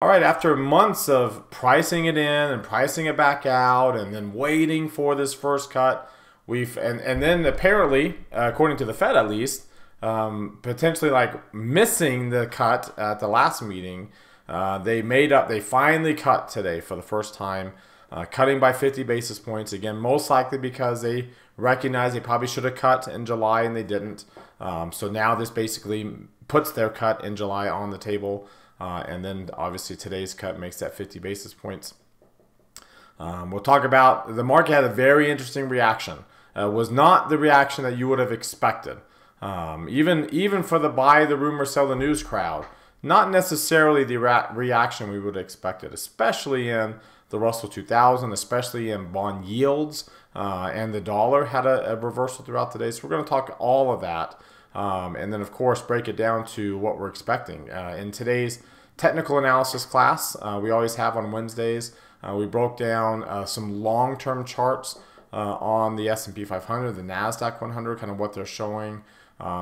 All right, after months of pricing it in and pricing it back out and then waiting for this first cut, we've and, and then apparently, uh, according to the Fed at least, um, potentially like missing the cut at the last meeting, uh, they made up, they finally cut today for the first time, uh, cutting by 50 basis points. Again, most likely because they recognize they probably should have cut in July and they didn't. Um, so now this basically puts their cut in July on the table. Uh, and then obviously today's cut makes that 50 basis points. Um, we'll talk about the market had a very interesting reaction. Uh, was not the reaction that you would have expected. Um, even even for the buy the rumor, sell the news crowd, not necessarily the reaction we would have expected, especially in the Russell 2000, especially in bond yields, uh, and the dollar had a, a, reversal throughout the day. So we're going to talk all of that. Um, and then, of course, break it down to what we're expecting. Uh, in today's technical analysis class, uh, we always have on Wednesdays, uh, we broke down uh, some long-term charts uh, on the S&P 500, the NASDAQ 100, kind of what they're showing.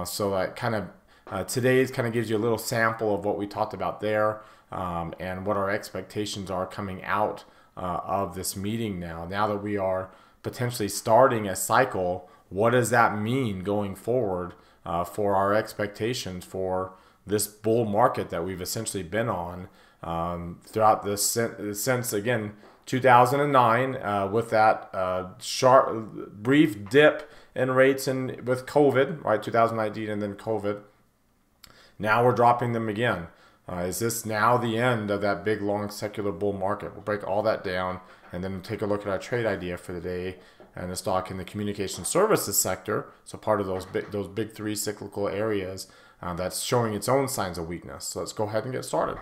so that kind of today's kind of gives you a little sample of what we talked about there um, and what our expectations are coming out of this meeting now. Now that we are potentially starting a cycle, what does that mean going forward? uh, for our expectations for this bull market that we've essentially been on um, throughout this since again 2009 uh, with that uh, sharp brief dip in rates and with COVID right 2019 and then COVID. Now we're dropping them again. Uh, is this now the end of that big long secular bull market? We'll break all that down and then take a look at our trade idea for the day and a stock in the communication services sector, so part of those big, those big three cyclical areas uh, that's showing its own signs of weakness. So let's go ahead and get started.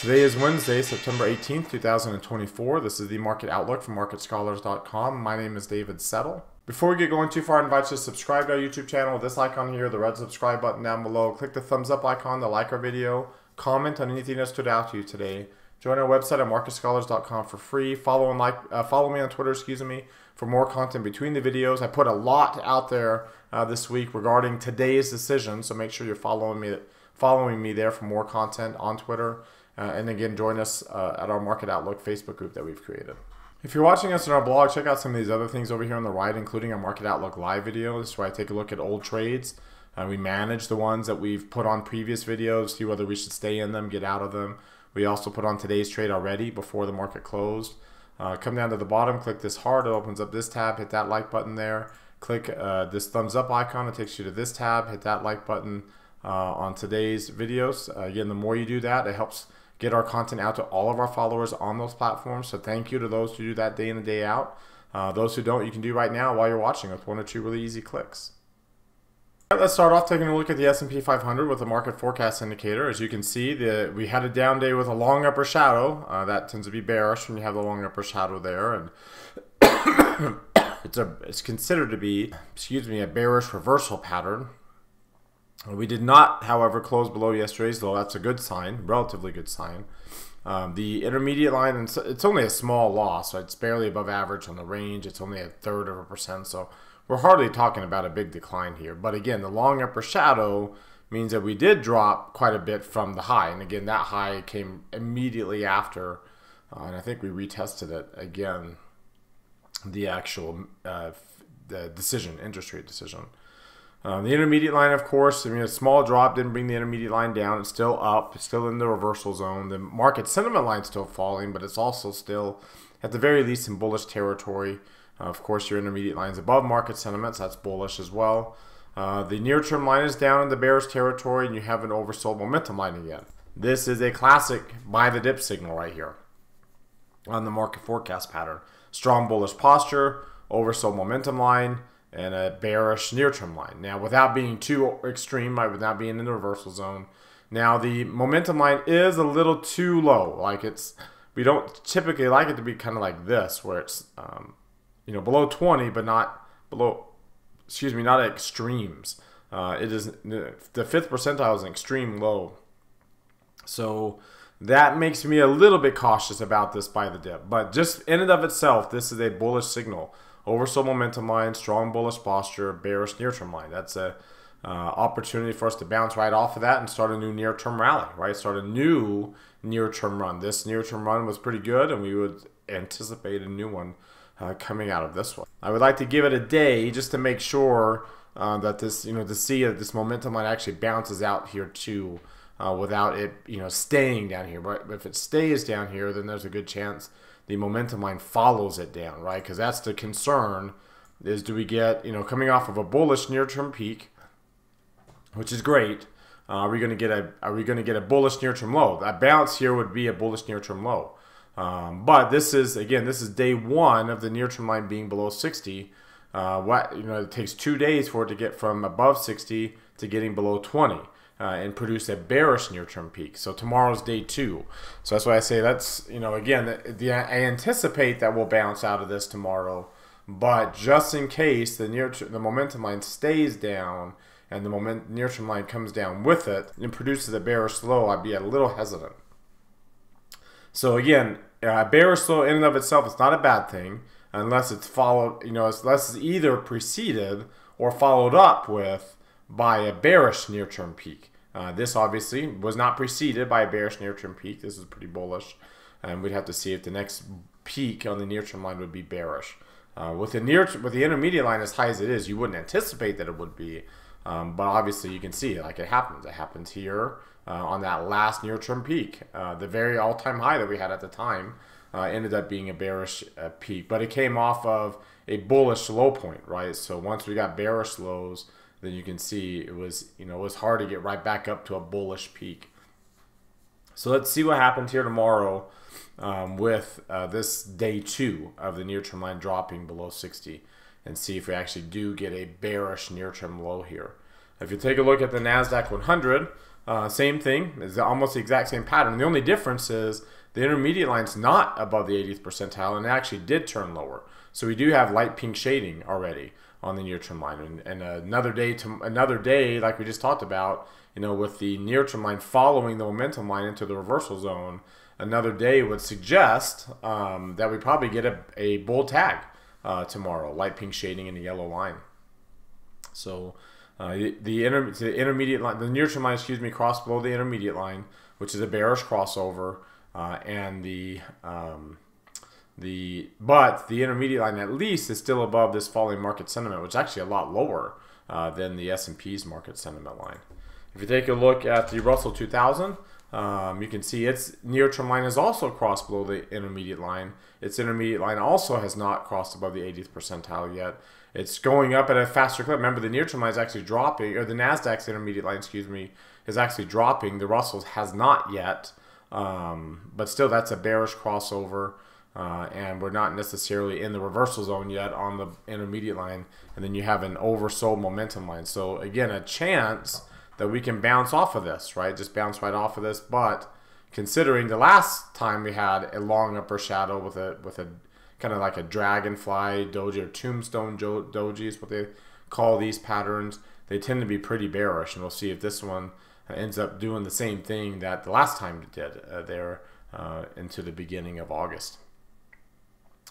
Today is Wednesday, September 18th, 2024. This is the market outlook from marketscholars.com. My name is David Settle. Before we get going too far, I invite you to subscribe to our YouTube channel. This icon here, the red subscribe button down below. Click the thumbs up icon to like our video. Comment on anything that stood out to you today. Join our website at marketscholars.com for free. Follow and like, uh, follow me on Twitter, excuse me, for more content between the videos. I put a lot out there uh, this week regarding today's decision, so make sure you're following me, following me there for more content on Twitter. Uh, and again, join us uh, at our Market Outlook Facebook group that we've created. If you're watching us on our blog, check out some of these other things over here on the right, including our Market Outlook live video. This is where I take a look at old trades. Uh, we manage the ones that we've put on previous videos, see whether we should stay in them, get out of them. We also put on today's trade already before the market closed. Uh, come down to the bottom, click this heart, it opens up this tab, hit that like button there. Click uh, this thumbs up icon, it takes you to this tab, hit that like button uh, on today's videos. Uh, again, the more you do that, it helps get our content out to all of our followers on those platforms. So thank you to those who do that day in and day out. Uh, those who don't, you can do right now while you're watching with one or two really easy clicks. Let's start off taking a look at the S&P 500 with the market forecast indicator. As you can see, the, we had a down day with a long upper shadow. Uh, that tends to be bearish when you have the long upper shadow there, and it's a it's considered to be, excuse me, a bearish reversal pattern. We did not, however, close below yesterday's low. That's a good sign, relatively good sign. Um, the intermediate line, and it's only a small loss. It's barely above average on the range. It's only a third of a percent, so we're hardly talking about a big decline here. But again, the long upper shadow means that we did drop quite a bit from the high. And again, that high came immediately after, uh, and I think we retested it again, the actual uh, the decision, interest rate decision. Um, the intermediate line, of course, I mean, a small drop didn't bring the intermediate line down. It's still up, it's still in the reversal zone. The market sentiment line is still falling, but it's also still, at the very least, in bullish territory. Uh, of course, your intermediate line is above market sentiments. That's bullish as well. Uh, the near term line is down in the bearish territory, and you have an oversold momentum line again. This is a classic buy the dip signal right here on the market forecast pattern. Strong bullish posture, oversold momentum line, and a bearish near term line. Now, without being too extreme, right, without being in the reversal zone. Now, the momentum line is a little too low. Like it's, we don't typically like it to be kind of like this, where it's um, you know, below 20, but not below, excuse me, not at extremes. Uh, it is the fifth percentile is an extreme low. So that makes me a little bit cautious about this buy the dip. But just in and of itself, this is a bullish signal. Oversold momentum line, strong bullish posture, bearish near term line. That's a uh, opportunity for us to bounce right off of that and start a new near-term rally, right? Start a new near-term run. This near-term run was pretty good, and we would anticipate a new one uh, coming out of this one. I would like to give it a day just to make sure uh, that this, you know, to see that this momentum line actually bounces out here too, uh, without it, you know, staying down here. But if it stays down here, then there's a good chance the momentum line follows it down, right? Because that's the concern is do we get, you know, coming off of a bullish near-term peak, which is great. Uh, are we going to get a Are we going to get a bullish near-term low? That bounce here would be a bullish near-term low. Um, but this is again, this is day one of the near-term line being below 60. Uh, what you know, it takes two days for it to get from above 60 to getting below 20. Uh, and produce a bearish near-term peak. So tomorrow's day two. So that's why I say that's you know again the, the, I anticipate that we'll bounce out of this tomorrow, but just in case the near the momentum line stays down and the moment near-term line comes down with it and produces a bearish low, I'd be a little hesitant. So again, a bearish low in and of itself is not a bad thing unless it's followed, you know, unless it's either preceded or followed up with by a bearish near-term peak. Uh, this obviously was not preceded by a bearish near-term peak. This is pretty bullish, and we'd have to see if the next peak on the near-term line would be bearish. Uh, with the near, with the intermediate line as high as it is, you wouldn't anticipate that it would be, um, but obviously you can see like it happens. It happens here on that last near-term peak. Uh, the very all-time high that we had at the time uh, ended up being a bearish uh, peak, but it came off of a bullish low point, right? So once we got bearish lows, then you can see it was you know it was hard to get right back up to a bullish peak. So let's see what happens here tomorrow um, with uh, this day two of the near-term line dropping below 60 and see if we actually do get a bearish near-term low here. If you take a look at the NASDAQ 100, uh, same thing. It's almost the exact same pattern. The only difference is the intermediate line is not above the 80th percentile and it actually did turn lower. So we do have light pink shading already on the near-term line. And, and another day to another day, like we just talked about, you know, with the near-term line following the momentum line into the reversal zone, another day would suggest um, that we probably get a, a bull tag uh, tomorrow, light pink shading in a yellow line. So uh, the, inter, the intermediate line, the near term line, excuse me, crossed below the intermediate line, which is a bearish crossover, uh, and the um, the but the intermediate line at least is still above this falling market sentiment, which is actually a lot lower uh, than the S and P's market sentiment line. If you take a look at the Russell 2000, um, you can see its near-term line is also crossed below the intermediate line. Its intermediate line also has not crossed above the 80th percentile yet. It's going up at a faster clip. Remember, the near-term line is actually dropping, or the Nasdaq's intermediate line, excuse me, is actually dropping. The Russell's has not yet, um, but still, that's a bearish crossover. Uh, and we're not necessarily in the reversal zone yet on the intermediate line. And then you have an oversold momentum line. So again, a chance that we can bounce off of this, right? Just bounce right off of this. But considering the last time we had a long upper shadow with a with a kind of like a dragonfly doji or tombstone doji is what they call these patterns. They tend to be pretty bearish, and we'll see if this one ends up doing the same thing that the last time it did uh, there uh, into the beginning of August.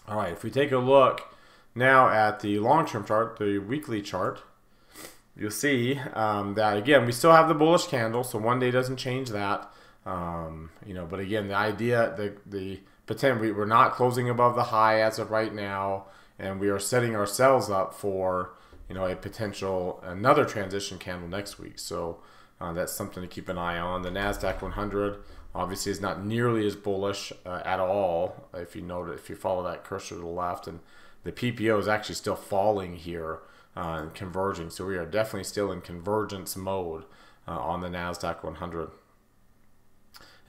All right, if we take a look now at the long-term chart, the weekly chart, you'll see um, that again we still have the bullish candle, so one day doesn't change that. Um, you know, but again, the idea, the the potential, we, we're not closing above the high as of right now, and we are setting ourselves up for you know a potential another transition candle next week. So uh, that's something to keep an eye on. The Nasdaq 100 obviously is not nearly as bullish uh, at all. If you note, if you follow that cursor to the left, and the PPO is actually still falling here uh, and converging. So we are definitely still in convergence mode uh, on the NASDAQ 100.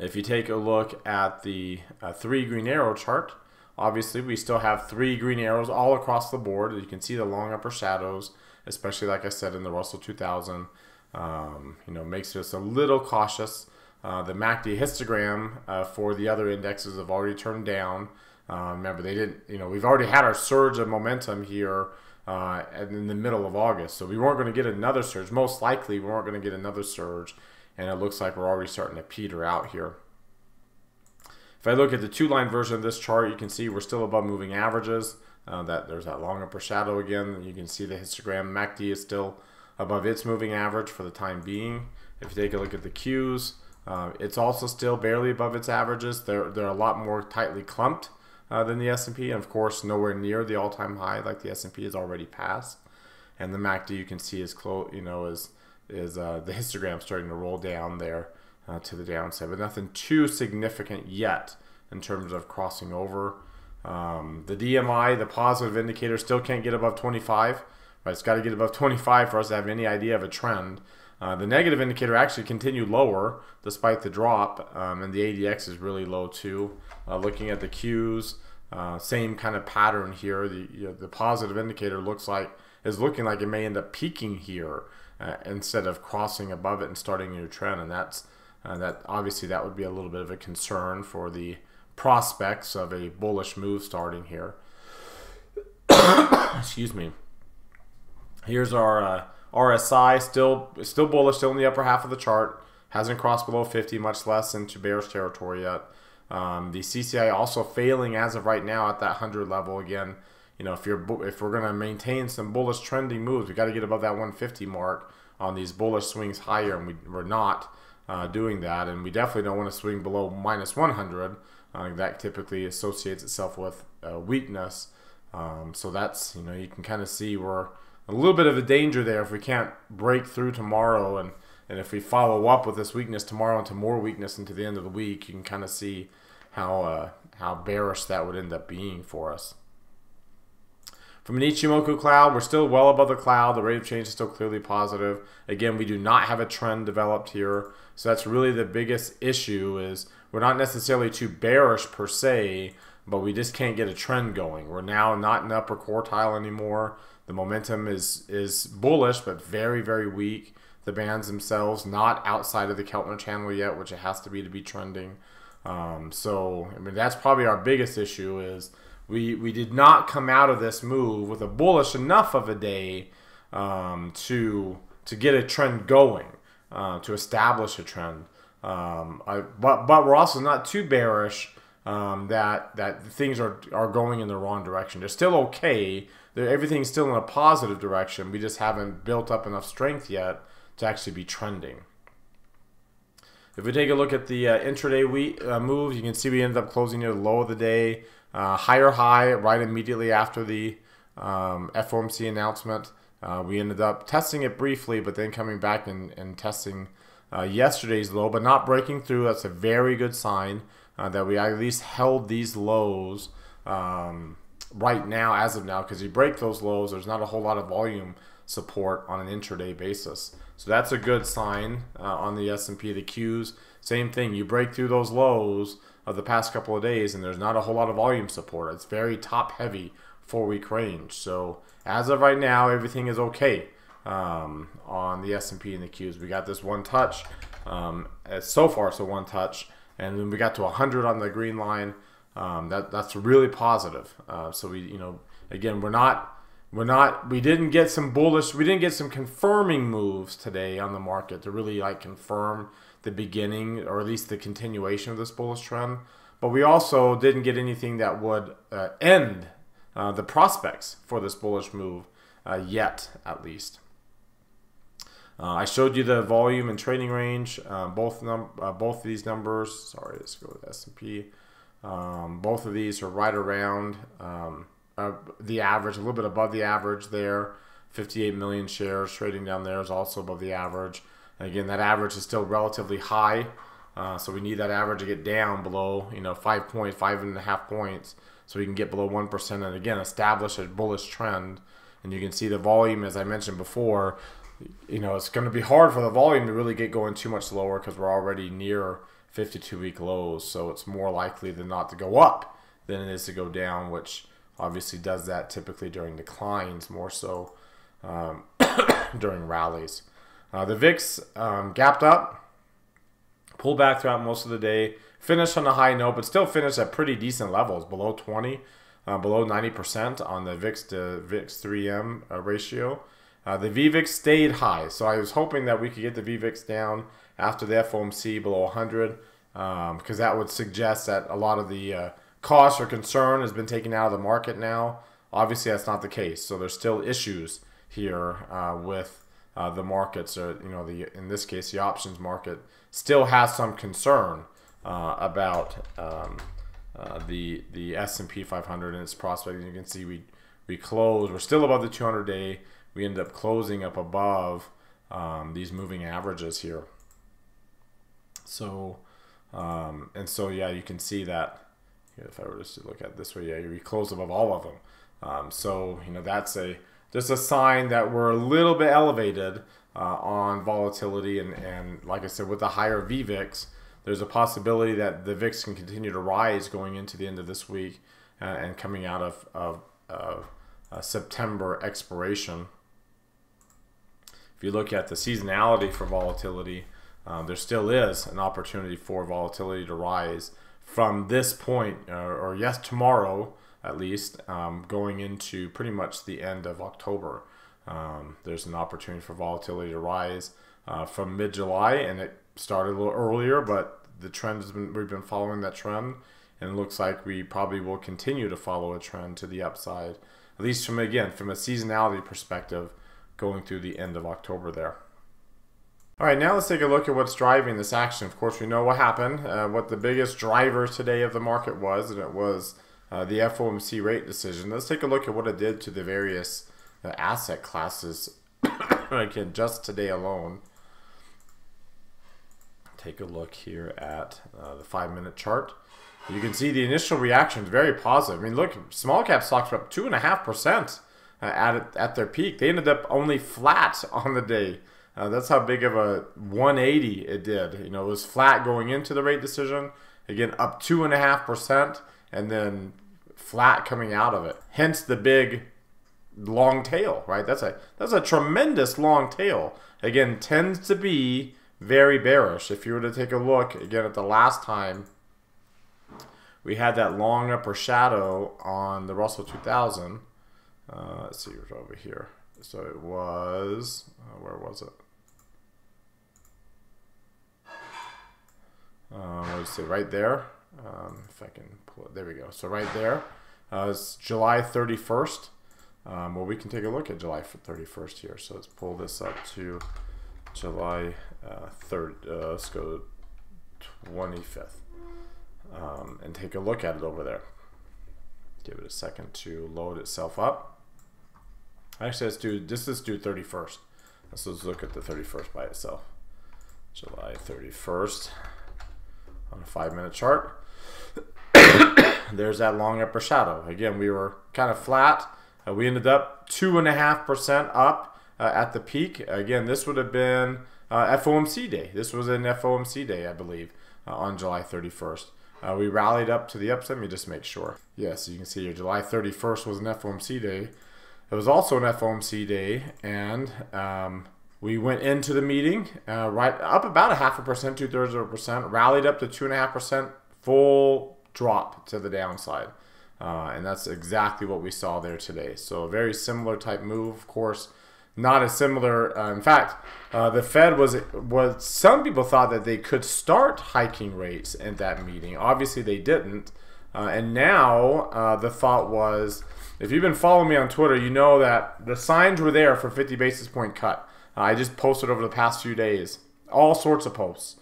If you take a look at the uh, three green arrow chart, obviously we still have three green arrows all across the board. You can see the long upper shadows, especially like I said in the Russell 2000. Um, you know, makes us a little cautious. Uh, the MACD histogram uh, for the other indexes have already turned down. Uh, remember, they didn't, you know, we've already had our surge of momentum here uh, in the middle of August. So we weren't going to get another surge. Most likely, we weren't going to get another surge. And it looks like we're already starting to peter out here. If I look at the two-line version of this chart, you can see we're still above moving averages. Uh, that There's that long upper shadow again. You can see the histogram. MACD is still above its moving average for the time being. If you take a look at the Qs, uh, it's also still barely above its averages. They're, they're a lot more tightly clumped uh, than the S&P, and of course nowhere near the all-time high like the S&P has already passed. And the MACD you can see is close, you know, is is uh, the histogram starting to roll down there uh, to the downside, but nothing too significant yet in terms of crossing over. Um, the DMI, the positive indicator, still can't get above 25. Right, it's got to get above 25 for us to have any idea of a trend. Uh, the negative indicator actually continued lower despite the drop, um, and the ADX is really low too. Uh, looking at the Qs, uh, same kind of pattern here. The you know, the positive indicator looks like is looking like it may end up peaking here uh, instead of crossing above it and starting a new trend, and that's uh, that obviously that would be a little bit of a concern for the prospects of a bullish move starting here. Excuse me. Here's our uh, RSI, still still bullish, still in the upper half of the chart. Hasn't crossed below 50, much less into bearish territory yet. Um, the CCI also failing as of right now at that 100 level again. You know, if you're if we're going to maintain some bullish trending moves, we got to get above that 150 mark on these bullish swings higher, and we, we're not uh, doing that. And we definitely don't want to swing below minus 100. Uh, that typically associates itself with uh, weakness. Um, so that's you know you can kind of see we're a little bit of a danger there if we can't break through tomorrow and and if we follow up with this weakness tomorrow into more weakness into the end of the week, you can kind of see how uh, how bearish that would end up being for us. From an Ichimoku cloud, we're still well above the cloud. The rate of change is still clearly positive. Again, we do not have a trend developed here. So that's really the biggest issue is we're not necessarily too bearish per se, but we just can't get a trend going. We're now not in upper quartile anymore. The momentum is is bullish, but very, very weak. The bands themselves not outside of the Keltner channel yet, which it has to be to be trending. Um, so, I mean, that's probably our biggest issue is we, we did not come out of this move with a bullish enough of a day um, to, to get a trend going, uh, to establish a trend. Um, I, but, but we're also not too bearish um, that that things are are going in the wrong direction. They're still okay. They're, everything's still in a positive direction. We just haven't built up enough strength yet to actually be trending. If we take a look at the uh, intraday uh, moves, you can see we ended up closing near the low of the day, uh, higher high right immediately after the um, FOMC announcement. Uh, we ended up testing it briefly, but then coming back and, and testing uh, yesterday's low, but not breaking through. That's a very good sign uh, that we at least held these lows um, right now, as of now, because you break those lows, there's not a whole lot of volume support on an intraday basis. So that's a good sign uh, on the S&P. The Qs, same thing. You break through those lows of the past couple of days, and there's not a whole lot of volume support. It's very top heavy four week range. So as of right now, everything is okay um, on the S&P and the Qs. We got this one touch. Um, so far, so one touch, and then we got to 100 on the green line. Um, that that's really positive. Uh, so we, you know, again, we're not we're not we didn't get some bullish we didn't get some confirming moves today on the market to really like confirm the beginning or at least the continuation of this bullish trend but we also didn't get anything that would uh, end uh, the prospects for this bullish move uh, yet at least uh, I showed you the volume and trading range uh, both num uh, both of these numbers sorry let's go with S&P um, both of these are right around um, uh, the average, a little bit above the average there. 58 million shares trading down there is also above the average. Again, that average is still relatively high, uh, so we need that average to get down below, you know, five point, five and a half points, so we can get below one percent, and again establish a bullish trend. And you can see the volume, as I mentioned before, you know, it's going to be hard for the volume to really get going too much lower because we're already near 52 week lows, so it's more likely than not to go up than it is to go down, which obviously does that typically during declines more so um, during rallies. Uh, the VIX um, gapped up, pulled back throughout most of the day, finished on a high note, but still finished at pretty decent levels, below 20, uh, below 90% on the VIX to VIX 3M uh, ratio. Uh, the VVIX stayed high, so I was hoping that we could get the VVIX down after the FOMC below 100, because um, that would suggest that a lot of the uh, cost or concern has been taken out of the market now. Obviously, that's not the case. So there's still issues here uh, with uh, the markets are, you know, the in this case, the options market still has some concern uh, about um, uh, the the S&P 500 and its prospects. You can see we we closed. We're still above the 200 day. We ended up closing up above um, these moving averages here. So, um, and so yeah, you can see that if I were just to look at this way, yeah, we closed above all of them. Um, so you know that's a just a sign that we're a little bit elevated uh, on volatility, and and like I said, with the higher VVIX, there's a possibility that the VIX can continue to rise going into the end of this week uh, and coming out of, of, of uh, September expiration. If you look at the seasonality for volatility, uh, there still is an opportunity for volatility to rise from this point, uh, or yes, tomorrow at least, um, going into pretty much the end of October. Um, there's an opportunity for volatility to rise uh, from mid July, and it started a little earlier, but the trend has been we've been following that trend, and it looks like we probably will continue to follow a trend to the upside, at least from again from a seasonality perspective, going through the end of October there. All right, now let's take a look at what's driving this action. Of course, we know what happened, uh, what the biggest driver today of the market was, and it was uh, the FOMC rate decision. Let's take a look at what it did to the various uh, asset classes again just today alone. Take a look here at uh, the five minute chart. You can see the initial reaction is very positive. I mean, look, small cap stocks were up two and a half percent uh, at at their peak. They ended up only flat on the day. Uh, that's how big of a 180 it did. You know, it was flat going into the rate decision. Again, up two and a half percent, and then flat coming out of it. Hence the big long tail, right? That's a that's a tremendous long tail. Again, tends to be very bearish. If you were to take a look again at the last time we had that long upper shadow on the Russell 2000. Uh, let's see, what's over here. So it was, uh, where was it? What is it? Right there. Um, if I can there we go. So right there, uh, it's July 31st. Um, well, we can take a look at July 31st here. So let's pull this up to July uh, 3rd. Uh, let's go 25th um, and take a look at it over there. Give it a second to load itself up. Actually, let's do this. Let's do 31st. Let's just look at the 31st by itself. July 31st on a five minute chart. There's that long upper shadow. Again, we were kind of flat. Uh, we ended up two and a half percent up uh, at the peak. Again, this would have been uh, FOMC day. This was an FOMC day, I believe, uh, on July 31st. Uh, we rallied up to the upside. Let me just make sure. Yes, you can see here, July 31st was an FOMC day. It was also an FOMC day, and um, we went into the meeting uh, right up about a half a percent, two thirds of a percent, rallied up to two and a half percent, full drop to the downside. Uh, and that's exactly what we saw there today. So a very similar type move, of course not as similar. Uh, in fact, uh, the Fed was was some people thought that they could start hiking rates at that meeting. Obviously, they didn't. Uh, and now uh, the thought was, if you've been following me on Twitter, you know that the signs were there for 50 basis point cut. Uh, I just posted over the past few days all sorts of posts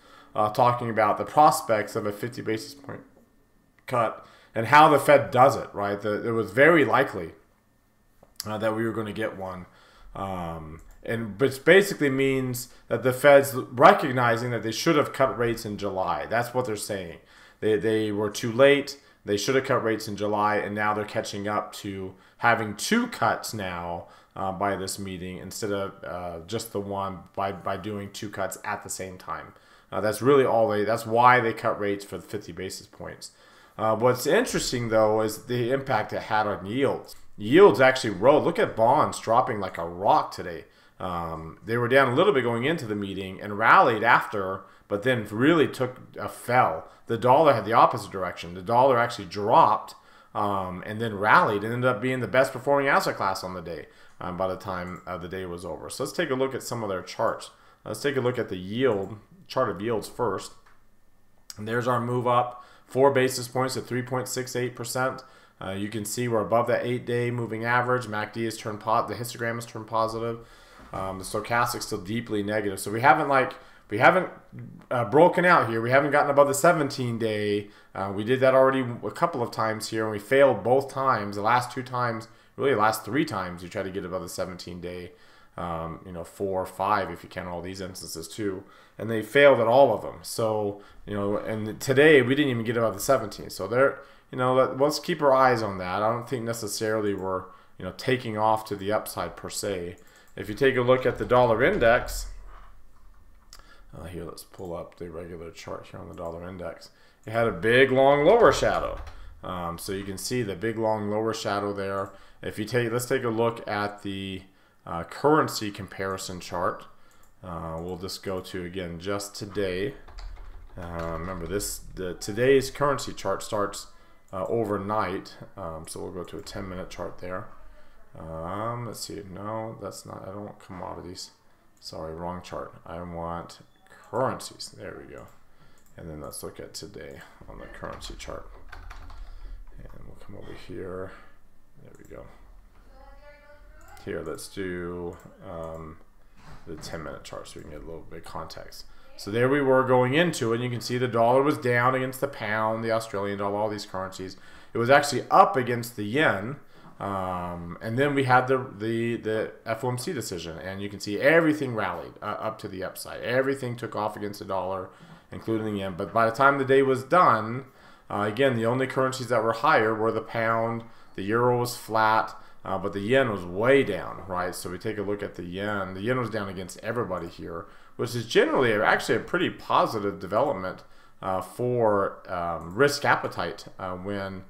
talking about the prospects of a 50 basis point cut and how the Fed does it. Right, the, it was very likely that we were going to get one. Um, and which basically means that the Fed's recognizing that they should have cut rates in July. That's what they're saying. They, they were too late. They should have cut rates in July, and now they're catching up to having two cuts now uh, by this meeting instead of uh, just the one by, by doing two cuts at the same time. Uh, that's really all they. That's why they cut rates for the 50 basis points. Uh, what's interesting though is the impact it had on yields yields actually rose. Look at bonds dropping like a rock today. Um, they were down a little bit going into the meeting and rallied after, but then really took a fell. The dollar had the opposite direction. The dollar actually dropped um, and then rallied and ended up being the best performing asset class on the day um, by the time uh, the day was over. So let's take a look at some of their charts. Let's take a look at the yield chart of yields first. And there's our move up, four basis points at 3.68 percent. Uh, you can see we're above that eight-day moving average. MACD has turned pot. The histogram has turned positive. Um, the stochastic still deeply negative. So we haven't like we haven't uh, broken out here. We haven't gotten above the 17 day. Uh, we did that already a couple of times here, and we failed both times. The last two times, really, the last three times, we tried to get above the 17 day. Um, you know, four or five if you count all these instances too, and they failed at all of them. So you know, and today we didn't even get above the 17. So there, you know, let's keep our eyes on that. I don't think necessarily we're you know taking off to the upside per se. If you take a look at the dollar index, uh, here, let's pull up the regular chart here on the dollar index. It had a big, long lower shadow. Um, so you can see the big, long lower shadow there. If you take, let's take a look at the uh, currency comparison chart. Uh, we'll just go to, again, just today. Uh, remember, this the today's currency chart starts uh, overnight. Um, so we'll go to a 10-minute chart there. Um, let's see. No, that's not. I don't want commodities. Sorry, wrong chart. I want currencies. There we go. And then let's look at today on the currency chart. And we'll come over here. There we go. Here, let's do um, the 10 minute chart so we can get a little bit of context. So there we were going into it. And you can see the dollar was down against the pound, the Australian dollar, all these currencies. It was actually up against the yen. Um, and then we had the, the the FOMC decision, and you can see everything rallied uh, up to the upside. Everything took off against the dollar, including the yen. But by the time the day was done, uh, again, the only currencies that were higher were the pound, the euro was flat, uh, but the yen was way down, right? So we take a look at the yen. The yen was down against everybody here, which is generally actually a pretty positive development uh, for um, risk appetite uh, when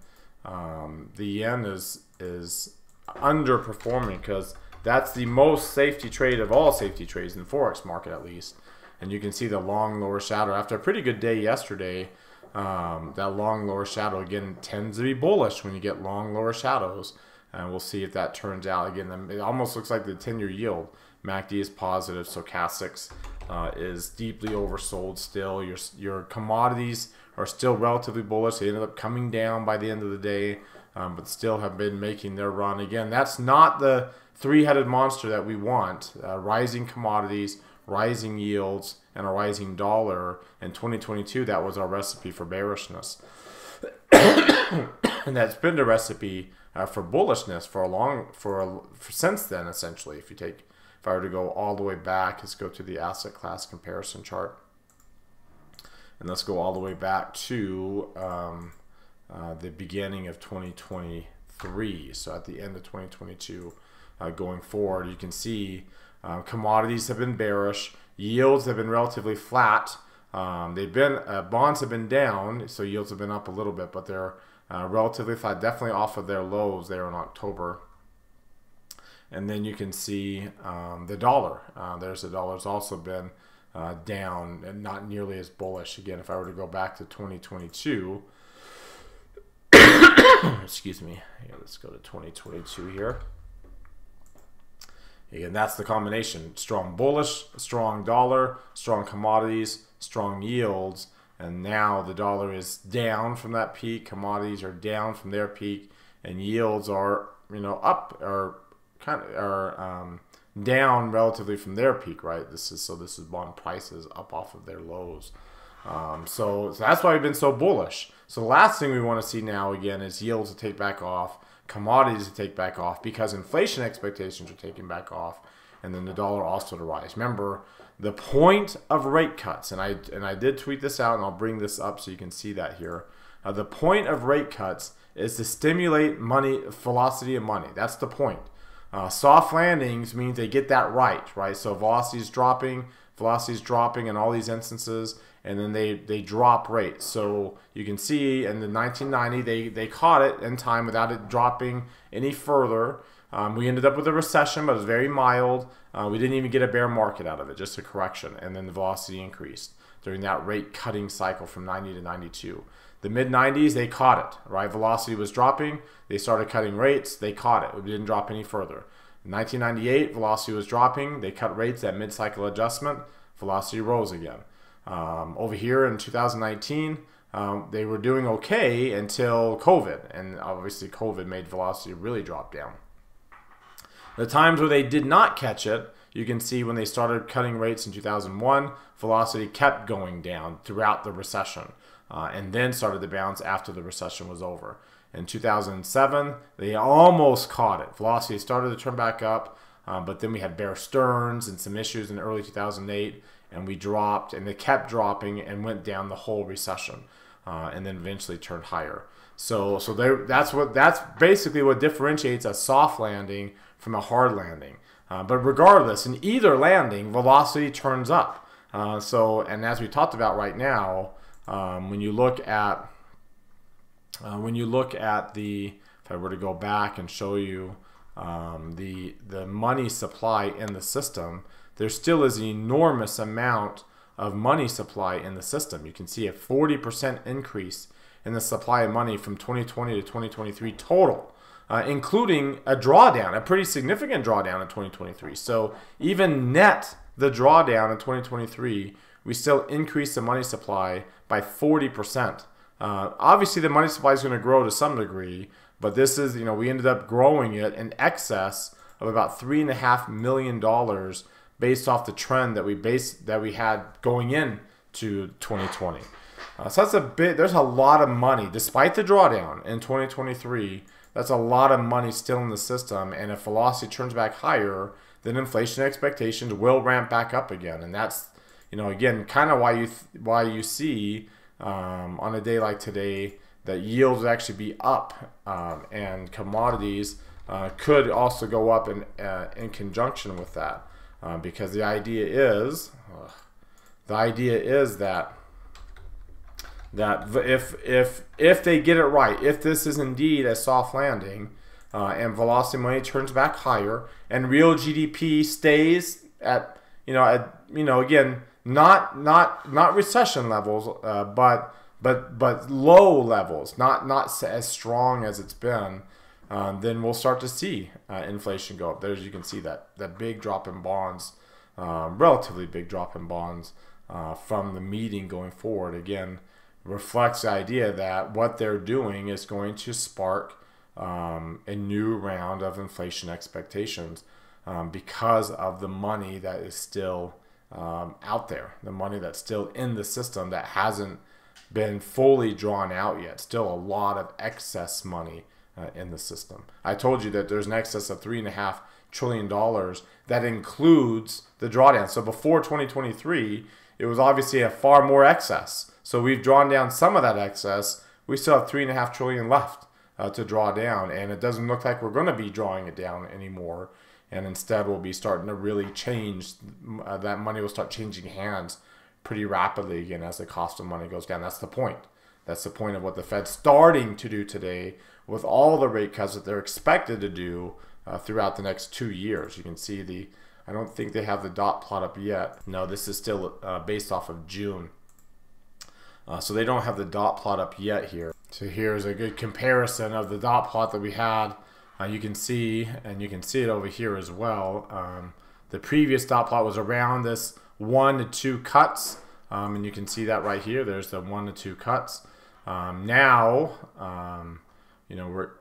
um, the yen is is underperforming because that's the most safety trade of all safety trades in the forex market at least and you can see the long lower shadow after a pretty good day yesterday um, that long lower shadow again tends to be bullish when you get long lower shadows and we'll see if that turns out again it almost looks like the 10-year yield MACD is positive stochastics uh, is deeply oversold still your, your commodities are still relatively bullish they ended up coming down by the end of the day um, but still have been making their run. Again, that's not the three-headed monster that we want. Uh, rising commodities, rising yields, and a rising dollar. In 2022, that was our recipe for bearishness. and that's been the recipe uh, for bullishness for a long for, a, for since then essentially if you take if I were to go all the way back let's go to the asset class comparison chart and let's go all the way back to um, uh, the beginning of 2023. So at the end of 2022, uh, going forward, you can see uh, commodities have been bearish, yields have been relatively flat. Um, they've been uh, bonds have been down, so yields have been up a little bit, but they're uh, relatively flat, definitely off of their lows there in October. And then you can see um, the dollar. there's the dollar's also been down and not nearly as bullish. Again, if I were to go back to 2022, excuse me. Yeah, let's go to 2022 here. Again, that's the combination. Strong bullish, strong dollar, strong commodities, strong yields. And now the dollar is down from that peak. Commodities are down from their peak. And yields are, you know, up or kind of are um, down relatively from their peak, right? This is so this is bond prices up off of their lows. Um, so, so that's why we've been so bullish. So the last thing we want to see now again is yields to take back off, commodities to take back off because inflation expectations are taking back off, and then the dollar also to rise. Remember the point of rate cuts, and I and I did tweet this out, and I'll bring this up so you can see that here. Uh, the point of rate cuts is to stimulate money velocity of money. That's the point. Uh, soft landings means they get that right, right? So velocity is dropping, velocity is dropping in all these instances and then they they drop rates. So you can see in the 1990 they they caught it in time without it dropping any further. Um, we ended up with a recession, but it was very mild. Uh, we didn't even get a bear market out of it, just a correction, and then the velocity increased during that rate cutting cycle from 90 to 92. The mid 90s, they caught it, right? Velocity was dropping. They started cutting rates. They caught it. It didn't drop any further. In 1998, velocity was dropping. They cut rates at mid cycle adjustment. Velocity rose again. Um, over here in 2019, um, they were doing okay until COVID, and obviously COVID made velocity really drop down. The times where they did not catch it, you can see when they started cutting rates in 2001, velocity kept going down throughout the recession uh, and then started to bounce after the recession was over. In 2007, they almost caught it. Velocity started to turn back up, uh, but then we had Bear Stearns and some issues in early 2008, and we dropped, and they kept dropping and went down the whole recession, uh, and then eventually turned higher. So, so that's what that's basically what differentiates a soft landing from a hard landing. Uh, but regardless, in either landing, velocity turns up. Uh, so, and as we talked about right now, um, when you look at uh, when you look at the if I were to go back and show you um, the the money supply in the system, there still is an enormous amount of money supply in the system. You can see a 40% increase in the supply of money from 2020 to 2023 total. Uh, including a drawdown, a pretty significant drawdown in 2023. So even net the drawdown in 2023, we still increase the money supply by 40%. Uh, obviously, the money supply is going to grow to some degree, but this is, you know, we ended up growing it in excess of about three and a half million dollars based off the trend that we base that we had going in to 2020. Uh, so that's a bit. There's a lot of money, despite the drawdown in 2023. That's a lot of money still in the system, and if velocity turns back higher, then inflation expectations will ramp back up again, and that's you know, again, kind of why you why you see um, on a day like today that yields actually be up um, and commodities uh, could also go up in uh, in conjunction with that. Uh, because the idea is the idea is that that if if if they get it right, if this is indeed a soft landing, uh, and velocity money turns back higher, and real GDP stays at you know at you know again not not not recession levels, uh, but but but low levels, not not as strong as it's been. Um, then we'll start to see uh, inflation go up. There, as you can see that that big drop in bonds, uh, relatively big drop in bonds uh, from the meeting going forward. Again, reflects the idea that what they're doing is going to spark um, a new round of inflation expectations um, because of the money that is still um, out there, the money that's still in the system that hasn't been fully drawn out yet. Still a lot of excess money uh, in the system. I told you that there's an excess of three and a half trillion dollars that includes the drawdown. So before 2023, it was obviously a far more excess. So we've drawn down some of that excess. We still have three and a half trillion left uh, to draw down, and it doesn't look like we're going to be drawing it down anymore. And instead we'll be starting to really change uh, that money will start changing hands pretty rapidly again as the cost of money goes down. That's the point. That's the point of what the fed's starting to do today with all the rate cuts that they're expected to do uh, throughout the next two years. You can see the i don't think they have the dot plot up yet. No this is still uh, based off of june uh, so they don't have the dot plot up yet here so here's a good comparison of the dot plot that we had uh, you can see, and you can see it over here as well, um, the previous dot plot was around this one to two cuts, um, and you can see that right here. There's the one to two cuts. Um, now, um, you know, we're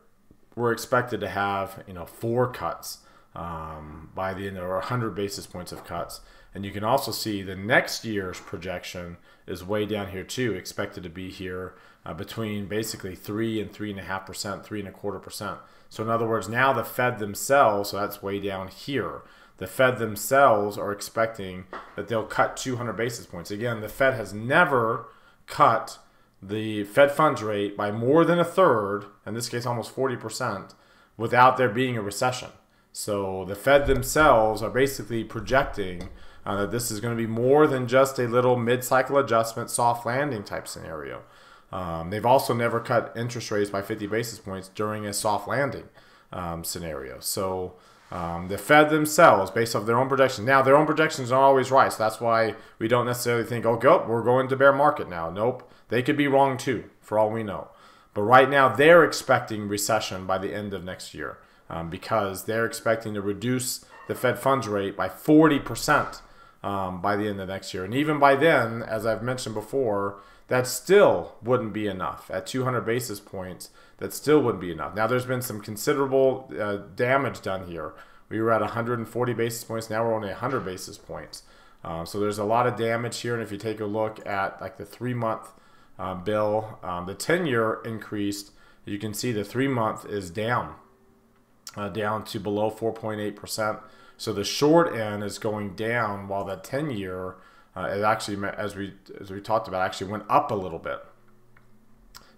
we're expected to have you know four cuts um, by the end, or 100 basis points of cuts. And you can also see the next year's projection is way down here too, expected to be here uh, between basically three and three and a half percent, three and a quarter percent. So in other words, now the Fed themselves, so that's way down here. The Fed themselves are expecting that they'll cut 200 basis points. Again, the Fed has never cut the Fed funds rate by more than a third, in this case almost 40%, without there being a recession. So the Fed themselves are basically projecting uh, that this is going to be more than just a little mid cycle adjustment, soft landing type scenario. Um, they've also never cut interest rates by 50 basis points during a soft landing um, scenario. So um, the Fed themselves, based off their own projections, now their own projections are not always right. So that's why we don't necessarily think, oh, go, we're going to bear market now. Nope, they could be wrong too, for all we know. But right now, they're expecting recession by the end of next year um, because they're expecting to reduce the Fed funds rate by 40 percent um, by the end of next year. And even by then, as I've mentioned before, that still wouldn't be enough. At 200 basis points, that still wouldn't be enough. Now, there's been some considerable uh, damage done here we were at 140 basis points. Now we're only 100 basis points. Um, so there's a lot of damage here. And if you take a look at like the three month uh, bill, um, the 10 year increased. You can see the three month is down, uh, down to below 4.8%. So the short end is going down while the 10 year uh, it actually, as we as we talked about, actually went up a little bit.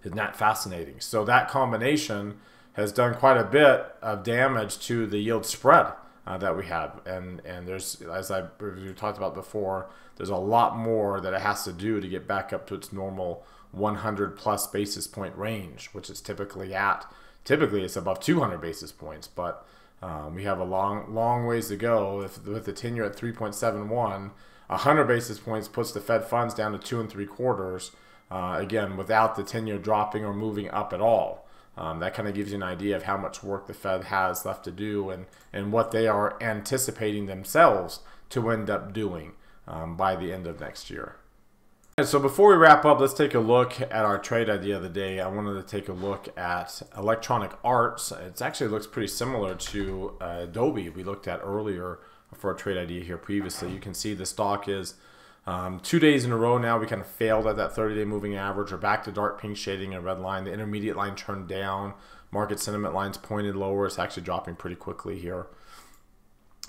Isn't that fascinating? So that combination has done quite a bit of damage to the yield spread uh, that we have, and and there's as I we talked about before, there's a lot more that it has to do to get back up to its normal 100 plus basis point range, which it's typically at. Typically, it's above 200 basis points, but um, we have a long long ways to go. If with the ten-year at 3.71 100 basis points puts the Fed funds down to two and three quarters. Uh, again, without the ten-year dropping or moving up at all. Um, that kind of gives you an idea of how much work the Fed has left to do and, and what they are anticipating themselves to end up doing um, by the end of next year. So before we wrap up, let's take a look at our trade idea of the day. I wanted to take a look at Electronic Arts. It actually looks pretty similar to uh, Adobe we looked at earlier for a trade idea here previously. You can see the stock is um, two days in a row now. We kind of failed at that 30-day moving average. We're back to dark pink shading and red line. The intermediate line turned down. Market sentiment lines pointed lower. It's actually dropping pretty quickly here.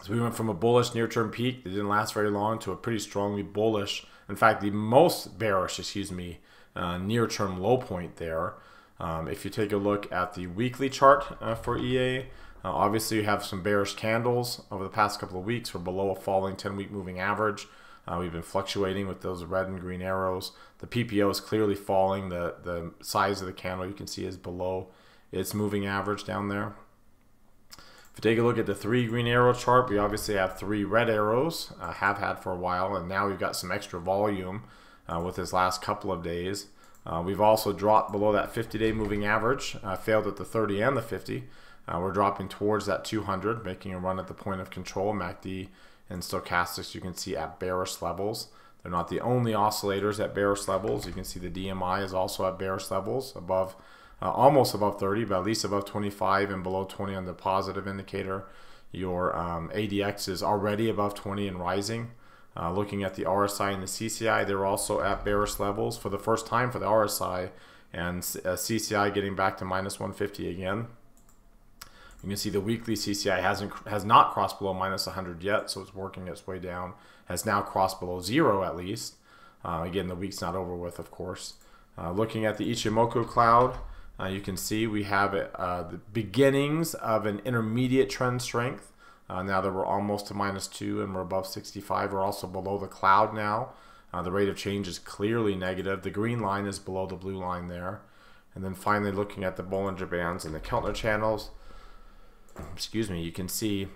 So we went from a bullish near-term peak that didn't last very long to a pretty strongly bullish, in fact, the most bearish, excuse me, uh, near-term low point there. Um, if you take a look at the weekly chart uh, for EA, uh, obviously, you have some bearish candles over the past couple of weeks. We're below a falling 10-week moving average. Uh, we've been fluctuating with those red and green arrows. The PPO is clearly falling. The, the size of the candle you can see is below its moving average down there. If you take a look at the three green arrow chart, we obviously have three red arrows, uh, have had for a while, and now we've got some extra volume uh, with this last couple of days. Uh, we've also dropped below that 50-day moving average, failed at the 30 and the 50. Uh, we're dropping towards that 200, making a run at the point of control. MACD and stochastics you can see at bearish levels. They're not the only oscillators at bearish levels. You can see the DMI is also at bearish levels, above, uh, almost above 30, but at least above 25 and below 20 on the positive indicator. Your um, ADX is already above 20 and rising. Uh, looking at the RSI and the CCI, they're also at bearish levels for the first time for the RSI, and uh, CCI getting back to minus 150 again. You can see the weekly CCI hasn't has not crossed below minus 100 yet, so it's working its way down. Has now crossed below zero at least. Uh, again, the week's not over with, of course. Uh, looking at the Ichimoku cloud, uh, you can see we have uh, the beginnings of an intermediate trend strength. Uh, now that we're almost to minus two and we're above 65, we're also below the cloud now. Uh, the rate of change is clearly negative. The green line is below the blue line there. And then finally looking at the Bollinger Bands and the Keltner channels, excuse me, you can see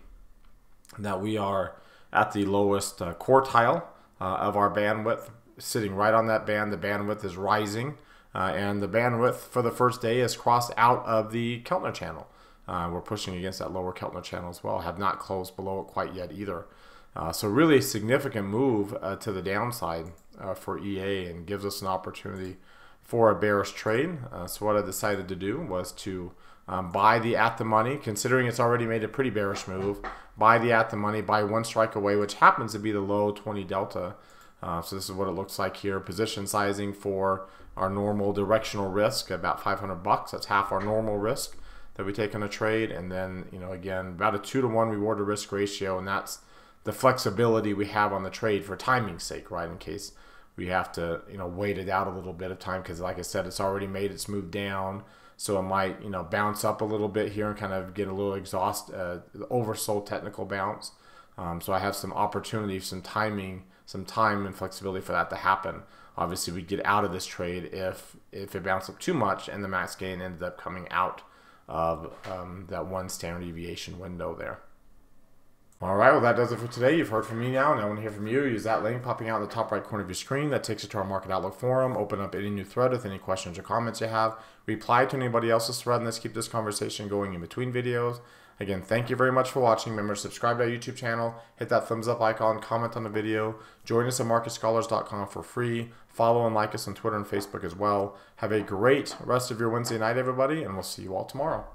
that we are at the lowest uh, quartile uh, of our bandwidth, sitting right on that band. The bandwidth is rising, uh, and the bandwidth for the first day is crossed out of the Keltner channel. Uh, we're pushing against that lower Keltner channel as well. Have not closed below it quite yet either. Uh, so really significant move uh, to the downside for EA and gives us an opportunity for a bearish trade. so what I decided to do was to um, buy the at the money, considering it's already made a pretty bearish move. Buy the at the money, buy one strike away, which happens to be the low 20 delta. Uh, so this is what it looks like here. Position sizing for our normal directional risk, about 500 bucks. That's half our normal risk that we take on a trade. And then, you know, again, about a two to one reward to risk ratio. And that's the flexibility we have on the trade for timing's sake, right? In case we have to, you know, wait it out a little bit of time. Because like I said, it's already made its move down. So it might, you know, bounce up a little bit here and kind of get a little exhaust, uh, oversold technical bounce. Um, so I have some opportunity, some timing, some time and flexibility for that to happen. Obviously, we'd get out of this trade if if it bounced up too much and the max gain ended up coming out of um, that one standard deviation window there. All right, well, that does it for today. You've heard from me now, and I want to hear from you. Use that link popping out in the top right corner of your screen. That takes you to our Market Outlook forum. Open up any new thread with any questions or comments you have. Reply to anybody else's thread, and let's keep this conversation going in between videos. Again, thank you very much for watching. Remember to subscribe to our YouTube channel, hit that thumbs up icon, comment on the video, join us at marketscholars.com for free, follow and like us on Twitter and Facebook as well. Have a great rest of your Wednesday night, everybody, and we'll see you all tomorrow.